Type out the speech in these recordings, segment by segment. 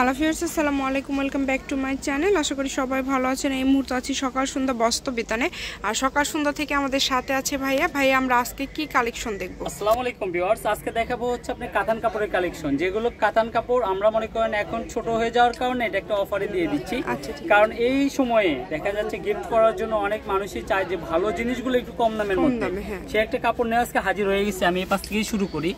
Hello ফিয়ার্স আসসালামু আলাইকুম welcome back to my channel. আশা করি সবাই ভালো আছেন। এই মুহূর্তে আছি সকাল সন্ধ্যা বস্ত্র বিতানে। আর সকাল সন্ধ্যা থেকে আমাদের সাথে আছে ভাইয়া। ভাইয়া আমরা আজকে কি কালেকশন দেখব? আসসালামু আলাইকুম ভিউয়ার্স। আজকে দেখাবো হচ্ছে আপনি কাতান কাপড়ের কালেকশন। যেগুলো কাতান কাপড় আমরা মনে করেন এখন ছোট হয়ে যাওয়ার কারণে এটা একটা অফারে দিয়ে দিচ্ছি। আচ্ছা, কারণ এই সময়ে দেখা যাচ্ছে গিফট করার জন্য অনেক মানুষই চায় যে ভালো জিনিসগুলো একটু কম দামের মধ্যে। হ্যাঁ। সে একটা কাপড় নিয়ে আজকে হাজির হয়ে গেছে। আমি এই পাশ থেকেই শুরু করি।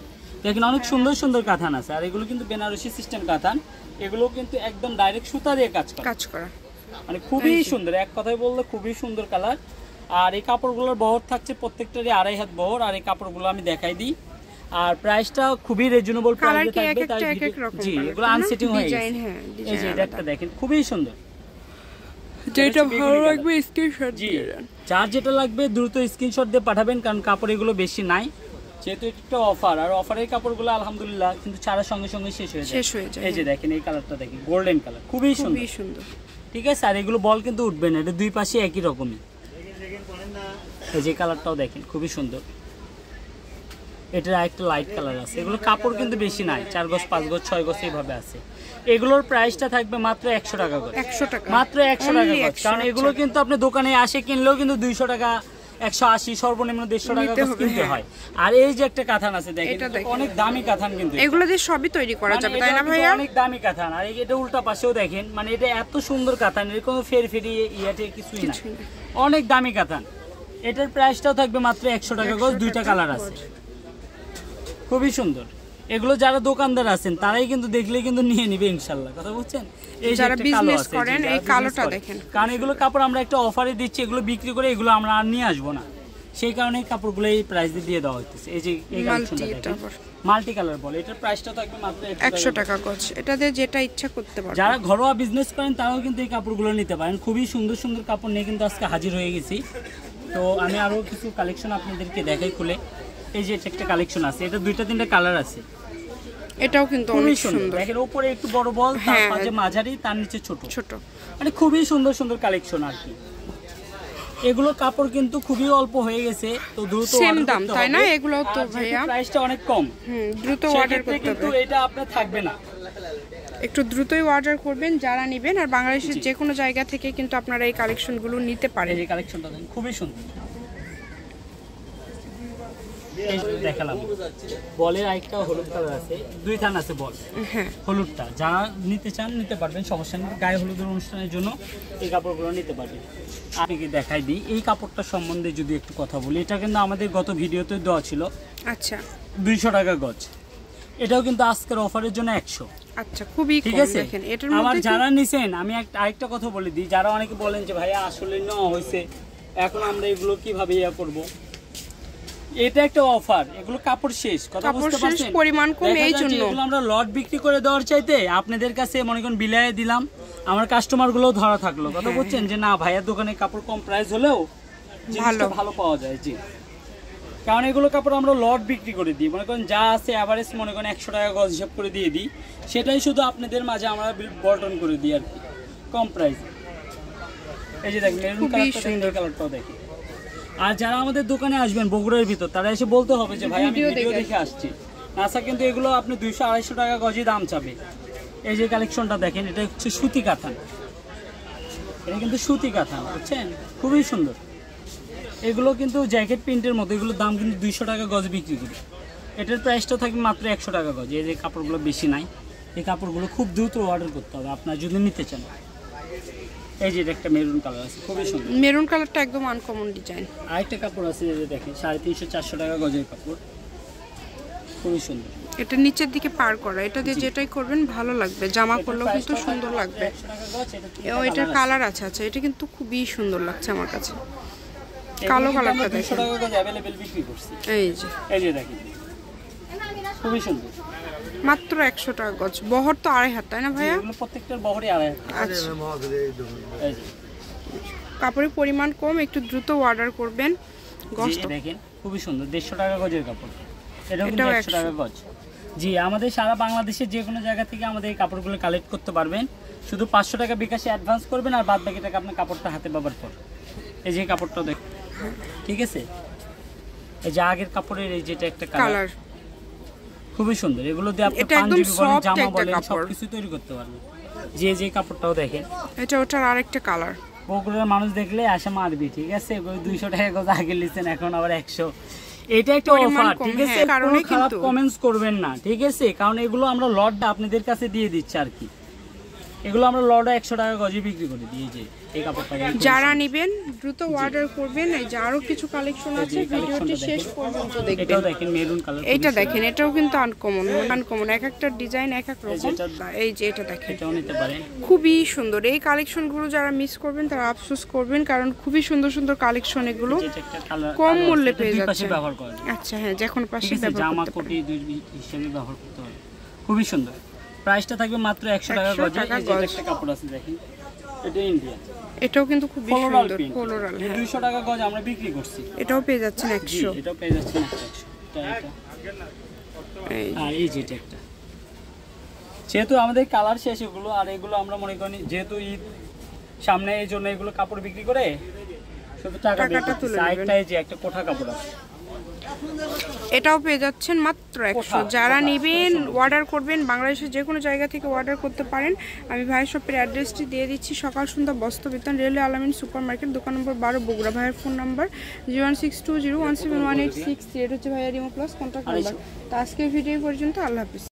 দেখেন অনেক সুন্দর সুন্দর কাতান আছে আর এগুলো কিন্তু বেনারসি সিস্টেম কাতান এগুলো কিন্তু একদম ডাইরেক্ট সুতা দিয়ে কাজ করে। কাজ করা। মানে খুবই সুন্দর এক কথায় বললে খুবই সুন্দর কালার। আর এই কাপড়গুলোর বহর থাকছে প্রত্যেকটারই আড়াই হাত বহর আর এই কাপড়গুলো আমি দেখাই দিই। আর প্রাইসটা খুবই রিজনেবল প্রাইসে থাকবে তাই জি এগুলো আনসেটিং হয়ে গেছে। হ্যাঁ, এই যে এটা একটা দেখেন খুবই সুন্দর। যেটা ভালো লাগবে স্ক্রিনশট দিয়ে দেন। যার যেটা লাগবে দ্রুত স্ক্রিনশট দিয়ে পাঠাবেন কারণ কাপড় এগুলো বেশি নাই। যেহেতু একটা অফার আর অফারের কাপড়গুলো আলহামদুলিল্লাহ কিন্তু ছাড়ার সঙ্গে সঙ্গে শেষ হয়ে যায়। শেষ হয়ে যায়, এই যে দেখেন এই কালারটা দেখেন গোল্ডেন কালার খুবই সুন্দর। খুবই সুন্দর। ঠিক আছে? আর এগুলো বল কিন্তু উঠবে না এটা দুই পাশে একই রকমই এই যে কালারটাও দেখেন খুবই সুন্দর। এটার একটা লাইট কালার আছে। এগুলো কাপড় কিন্তু বেশি নাই চার গজ পাঁচ গজ ছয় গজ এইভাবে আছে। এগুলোর প্রাইসটা থাকবে মাত্র একশো টাকা করে। একশো টাকা। মাত্র একশো টাকা Only গজ 100 কারণ এগুলো কিন্তু আপনি দোকানে আসে কিনলেও কিন্তু দুইশো টাকা একশো আশি সর্বনিম্ন দেড়শো টাকা নিতে কিনতে হ্যাঁ। আর এই যে একটা কাঁথান আছে দেখেন অনেক দামি কাঁথান কিন্তু এগুলো দিয়ে সবই তৈরি করা মানে যাবে তাই না ভাইয়া? অনেক দামি কাঁথান। আর এটা উল্টা পাশেও দেখেন মানে এটা এত সুন্দর কাঁথান এর কোনো ফেরফেরি না কিছুই না। অনেক দামি কাঁথান। এটার প্রাইসটাও থাকবে মাত্র একশো টাকা গজ দুইটা কালার আছে। খুবই সুন্দর। এগুলো যারা দোকানদার আছেন তারাই কিন্তু দেখলে কিন্তু নিয়ে নিবে ইনশাল্লাহ। কথা বুঝছেন? এই যারা জি, করেন, এই কালোটা দেখেন। কারণ এগুলো কাপড় আমরা একটা অফারে দিচ্ছি এগুলো বিক্রি করে এগুলো আমরা আর নিয়ে আসব না। সেই কারণে এই কাপড়গুলো এই প্রাইস দিয়ে দেওয়া হইতেছে। এই যে এই Multi কালেকশনটা দেখেন মাল্টি কালার বলে। এটার প্রাইসটা থাকবে মাত্র একশো টাকা গজ। এটা দিয়ে যেটা ইচ্ছা করতে পারবে যারা ঘরোয়া বিজনেস করেন তারাও কিন্তু এই কাপড়গুলো নিতে পারেন। খুবই সুন্দর সুন্দর কাপড় নিয়ে কিন্তু আজকে হাজির হয়ে গেছি। তো আমি আরও কিছু কালেকশন আপনাদেরকে দেখাই খুলে। এই যে এটা একটা কালেকশন আছে। এটা দুইটা তিনটা কালার আছে। এটাও কিন্তু অনেক সুন্দর। দেখেন উপরে একটু বড় বল তার হ্যাঁ। মাঝে মাঝারি তার নিচে ছোট। ছোট। মানে খুবই সুন্দর সুন্দর কালেকশন আর কি। এগুলো কাপড় কিন্তু খুবই অল্প হয়ে গেছে তো দ্রুত order দাম, তাই না? এগুলোও তো ভাইয়া। প্রাইসটা অনেক কম হুম দ্রুত অর্ডার করতে কিন্তু এটা আপনার থাকবে না। একটু দ্রুতই অর্ডার করবেন যারা নেবেন আর বাংলাদেশের যে কোনো জায়গা থেকে কিন্তু আপনারা এই কালেকশনগুলো নিতে পারেন। যে কালেকশনটা খুবই সুন্দর। এই দেখালাম। বলের আরেকটা হলুদ কালার আছে দুই থান আছে বল। হ্যাঁ। হলুদটা যারা নিতে চান নিতে পারবেন সমস্যা নেই। গায়ে হলুদের অনুষ্ঠানের জন্য এই কাপড়গুলো নিতে পারবেন। আপনাকে দেখাই দিই এই কাপড়টা সম্বন্ধে যদি একটু কথা বলি এটা কিন্তু আমাদের গত ভিডিওতে দেওয়া ছিল। আচ্ছা। দুইশো টাকা গজ। এটাও কিন্তু আজকের অফারের জন্য একশো। আচ্ছা খুবই ঠিক আছে? আমার যারা নিছেন আমি একটা আরেকটা কথা বলে দিই। যারা অনেকে বলেন যে ভাইয়া আসলে নেওয়া হয়েছে। এখন আমরা এগুলো কীভাবে ইয়া করব? এটা একটা অফার এগুলো কাপড় শেষ কথা বুঝতে পারছেন? পরিমাণ কম, এই জন্য। এগুলো আমরা লট বিক্রি করে দেওয়ার চাইতে আপনাদের কাছে মনে করেন বিলায়ে দিলাম আমার কাস্টমারগুলো ধরা থাকল। কথা বুঝছেন যে না ভাইয়ার দোকানে কাপড় কম প্রাইস হলেও ভালো। ভালো পাওয়া যায় জি। কারণ এগুলো কাপড় আমরা লট বিক্রি করে দিই মনে করেন যা আছে অ্যাভারেজ মনে করেন একশো টাকা গজ হিসাব করে দিয়ে দিই সেটাই শুধু আপনাদের মাঝে আমরা বিল- বন্টন করে দিই আর কি কম প্রাইস এই যে দেখেন মেরুন কালারটা কালারটাও দেখি আর যারা আমাদের দোকানে আসবেন বগুড়ার ভিতর তারা এসে বলতে হবে যে ভাই আমি ভিডিও দেখে আসছি। নাসা কিন্তু এগুলো আপনি দুইশো আড়াইশো টাকা গজই দাম চাবে। এই যে কালেকশনটা দেখেন এটা হচ্ছে সুতি কাঁথান। এটা কিন্তু সুতি কাঁথান বুঝছেন? খুবই সুন্দর। এগুলো কিন্তু জ্যাকেট প্রিন্টের মতো এগুলোর দাম কিন্তু দুইশো টাকা গজ বিক্রি করি। এটার প্রাইসটা থাকে মাত্র একশো টাকা গজ। এই যে কাপড়গুলো বেশি নাই এই কাপড়গুলো খুব দ্রুত অর্ডার করতে হবে আপনার যদি নিতে চান। এই যে একটা মেরুন কালার আছে খুবই সুন্দর। মেরুন কালারটা একদম আনকমন ডিজাইন আরেকটা কাপড় আছে এই যে দেখেন সাড়ে তিনশো চারশো টাকা গজের কাপড়। খুবই সুন্দর। এটা নিচের দিকে পার করা এটা দিয়ে যেটাই করবেন ভালো লাগবে জামা করলেও কিন্তু সুন্দর লাগবে। ও এটার কালার আছে আচ্ছা এটা কিন্তু খুবই সুন্দর লাগছে আমার কাছে। কালো কালারটা দেখেন। টাকা গজ অ্যাভেলেবেল বিক্রি করছি। এই যে। এই যে দেখেন। খুবই সুন্দর। মাত্র একশো টাকা গজ। বহর তো আড়াই হাত তাই না ভাইয়া? প্রত্যেকটার বহরে আড়াই। আচ্ছা। কাপড়ের পরিমাণ কম একটু দ্রুত অর্ডার করবেন। গজ দেখেন খুবই সুন্দর দেড়শো টাকা গজের কাপড়। এটাও কিন্তু একশো টাকা গজ। জি আমাদের সারা বাংলাদেশের যে কোনো জায়গা থেকে আমাদের এই কাপড়গুলো কালেক্ট করতে পারবেন। শুধু পাঁচশো টাকা বিকাশে অ্যাডভান্স করবেন আর বাদ বাকি টাকা আপনার কাপড়টা হাতে পাবার পর এই যে কাপড়টাও দেখ ঠিক আছে? এই যে আগের কাপড়ের এই যেটা একটা কালার খুবই সুন্দর। এগুলো দিয়ে আপনি পাঞ্জাবি বলেন জামা বলেন। সবকিছু তৈরি করতে পারবেন। যে যে কাপড়টাও দেখেন। এটা ওটার আরেকটা কালার বগুড়ার মানুষ দেখলে আসে মারবি ঠিক আছে? দুইশো টাকা গজ আগে লিখছেন এখন আবার একশো। এটা একটা অফার ঠিক আছে? কারণ খারাপ। কমেন্টস করবেন না ঠিক আছে? কারণ এগুলো আমরা লটটা আপনাদের কাছে দিয়ে দিচ্ছি আর কি। এগুলো আমরা লটে একশো টাকা গজে বিক্রি করে দিই যে এই কাপড়টা যারা নেবেন দ্রুত অর্ডার করবেন। এই যে আরও কিছু কালেকশন আছে ভিডিওটি শেষ। পর্যন্ত এটাও দেখবেন দেখেন মেরুন কালার এইটা দেখেন এটাও কিন্তু আনকমন আনকমন এক একটা ডিজাইন এক এক রকম। এই যে এটা দেখেন। এটাও নিতে পারেন। খুবই সুন্দর। এই কালেকশনগুলো যারা মিস করবেন তারা আফসোস করবেন কারণ খুবই সুন্দর সুন্দর কালেকশন এগুলো কম মূল্যে পেয়ে যাচ্ছে আচ্ছা হ্যাঁ যখন পাশে ব্যবহার জামা করতে পারেন কোটি দুই হিসেবে ব্যবহার করতে পারবেন খুবই সুন্দর। প্রাইসটা থাকবে মাত্র একশো টাকা 100 টাকা যে গজ। একটা কাপড় আছে দেখেন। এটা ইন্ডিয়া এটাও কিন্তু ফ্লোরাল সুন্দর হ্যাঁ। দুইশো টাকা গজ আমরা বিক্রি করছি। এটাও পেয়ে যাচ্ছেন জি একশো। এটাও পেয়ে যাচ্ছে মাত্র একশো। এটা এটা। এই। আর এই যেটা একটা। যেহেতু আমাদের কালার শেষ এগুলো আর এগুলো আমরা মনে করি যেহেতু ঈদ সামনে এই জন্য এগুলো কাপড় বিক্রি করে শুধু টাকা টাকাটা তুলে নেবেন। সাইডটায় যে একটা কোঠা কাপড় আছে। এটাও পেয়ে যাচ্ছেন মাত্র একশো। যারা? নেবেন অর্ডার করবেন, বাংলাদেশের যে কোনো জায়গা থেকে অর্ডার করতে পারেন, আমি ভাইয়ের শপের অ্যাড্রেসটি দিয়ে দিচ্ছি। সকাল সন্ধ্যা বস্ত্র বিতান রেলওয়ে আলামিন সুপার মার্কেট দোকান নম্বর বারো, বগুড়া। ভাইয়ের phone number zero one six two zero one seven one eight six এটা হচ্ছে ভাইয়া রিমো প্লাস কন্ট্যাক্ট নম্বর তো আজকের ভিডিও পর্যন্ত, আল্লাহ হাফিজ।